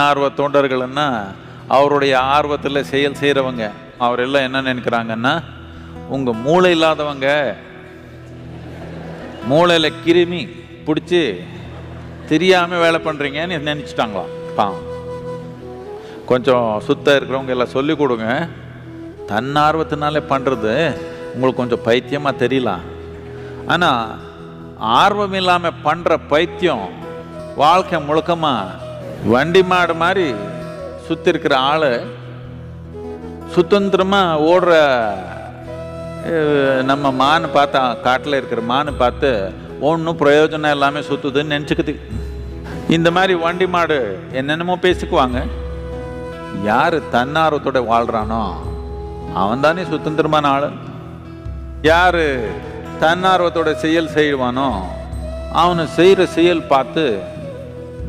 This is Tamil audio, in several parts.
ஆர்வ தொண்டர்கள்னா அவருடைய ஆர்வத்தில் செயல் செய்கிறவங்க அவர் எல்லாம் என்ன நினைக்கிறாங்கன்னா உங்கள் மூளை இல்லாதவங்க மூளையில் கிருமி பிடிச்சி தெரியாமல் வேலை பண்ணுறீங்கன்னு நினச்சிட்டாங்களாம். பாவம். கொஞ்சம் சுத்தம் இருக்கிறவங்க எல்லாம் சொல்லி கொடுங்க. தன்னார்வத்தினாலே பண்ணுறது உங்களுக்கு கொஞ்சம் பைத்தியமாக தெரியலாம் ஆனால் ஆர்வம் இல்லாமல் பண்ணுற பைத்தியம் வாழ்க்கை முழுக்கமாக வண்டி மாடு மாதிரி சுற்றி இருக்கிற ஆள் சுதந்திரமாக ஓடுற நம்ம மான் பார்த்தா காட்டில் இருக்கிற மான் பார்த்து ஒன்றும் பிரயோஜனம் எல்லாமே சுற்றுதுன்னு நினச்சிக்குது. இந்த மாதிரி வண்டி மாடு என்னென்னமோ பேசிக்குவாங்க. யார் தன்னார்வத்தோட வாழ்கிறானோ அவன் தானே சுதந்திரமான ஆள். யார் தன்னார்வத்தோட செயல் செய்வானோ அவனை செய்கிற செயல் பார்த்து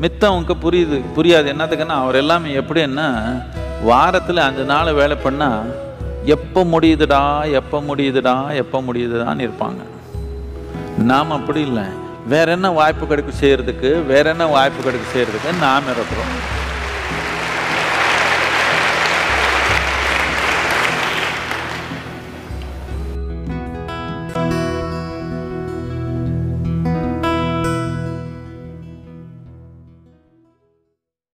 மித்தவனுக்கு புரியுது புரியாது. என்னத்துக்குன்னா அவர் எல்லாமே எப்படின்னா வாரத்தில் அஞ்சு நாள் வேலை பண்ணால் எப்போ முடியுதுடா எப்போ முடியுதுடா எப்போ முடியுதுடான்னு இருப்பாங்க. நாம் அப்படி இல்லை. வேற என்ன வாய்ப்பு கிடைக்கும் செய்கிறதுக்கு வேற என்ன வாய்ப்பு கிடைக்கும் செய்கிறதுக்கு நாம் இருக்கிறோம்